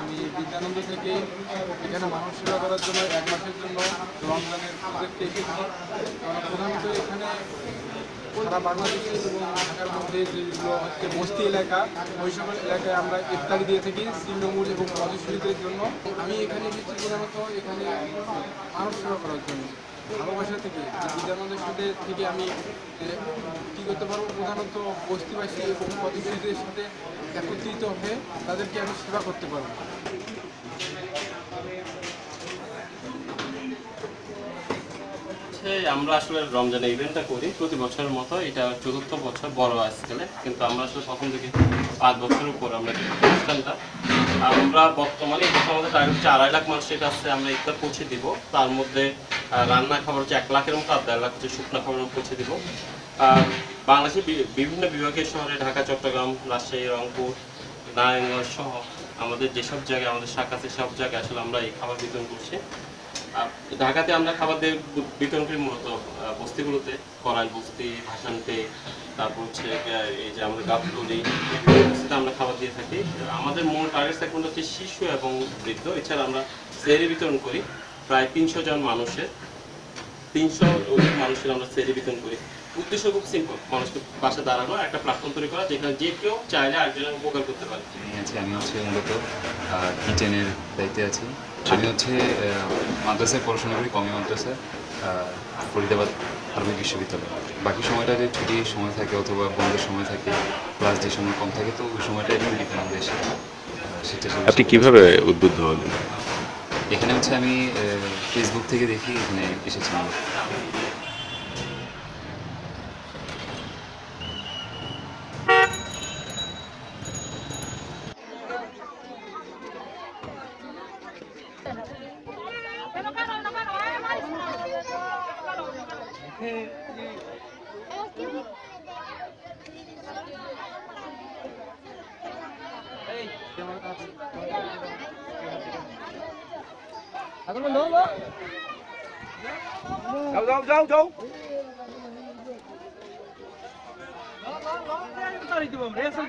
আমি বিদ্যানন্দ থেকে এখানে মানব সেবা করার জন্য এক মাসের জন্য রমজানের প্রজেক্টে এসেছি প্রধানত এখানে সারা বাংলাদেশে এবং ঢাকার মধ্যে যেগুলো হচ্ছে বস্তি এলাকা ওই সকল এলাকায় আমরা ইফতারি দিয়ে থাকি তৃণমূল এবং পদশহীদের জন্য। আমি এখানে এসেছি প্রধানত এখানে মানব সেবা করার জন্য। ভালোবাসা থেকে, বিদ্যানন্দের সাথে থেকে আমি কী করতে পারব, প্রধানত বস্তিবাসী এবং পদশহীদের সাথে একত্রিত হয়ে তাদেরকে আমি সেবা করতে পারব। আমরা আসলে রমজান ইভেন্টটা করি, প্রতি বছরের মতো। এটা চতুর্থ বছর, বড় স্কেলে কিন্তু আমরা আসলে প্রথম থেকে পাঁচ বছরের উপর আমরা অনুষ্ঠানটা আমরা বর্তমানে এই বছর আমাদের টার্গেট হচ্ছে আড়াই লাখ মানুষের কাছে আমরা ইফতার পৌঁছে দিব। তার মধ্যে রান্না খাবার হচ্ছে এক লাখের মতো, আর দেড় লাখ হচ্ছে শুকনো খাবার পৌঁছে দিব। আর বাংলাদেশের বিভিন্ন বিভাগের শহরে ঢাকা, চট্টগ্রাম, রাজশাহী, রংপুর, নারায়ণগঞ্জ সহ আমাদের যেসব জায়গায়, আমাদের শাখা আছে সব জায়গায় আসলে আমরা এই খাবার বিতরণ করছি। ঢাকাতে আমরা খাবার দিয়ে বিতরণ করি মূলত বস্তিগুলোতে করাইল বস্তি ভাসানতে তারপর হচ্ছে এই যে আমরা গাবতলি বস্তিতে আমরা খাবার দিয়ে থাকি। আমাদের মূল টার্গেট সেগমেন্ট হচ্ছে শিশু এবং বৃদ্ধ। এছাড়া আমরা সেরি বিতরণ করি। প্রায় তিনশো জন মানুষের, তিনশো মানুষের আমরা সেরি বিতরণ করি। উদ্দেশ্য খুব সিম্পল মানুষকে পাশে দাঁড়ানো একটা প্ল্যাটফর্ম তৈরি করা যেখানে যে কেউ চাইলে আরেকজনের উপকার করতে পারে। আমি আছি আমি হচ্ছে মূলত কিচেনের দায়িত্বে আছি। আমি হচ্ছে মাদ্রাসায় পড়াশোনা করি কমি মাদ্রাসা ফরিদাবাদ আরবি বিশ্ববিদ্যালয়। বাকি সময়টা যে ছুটির সময় থাকে অথবা বন্ধের সময় থাকে ক্লাস যে সময় কম থাকে তো ওই সময়টা একটু বিদ্যানন্দ এসে সেটা আপনি কীভাবে উদ্বুদ্ধ হলেন? এখানে হচ্ছে আমি ফেসবুক থেকে দেখি এখানে Agora mandou, mandou. Đâu đâu đâu đâu. Đó đó đó, tao đi tụm, rẽ sao.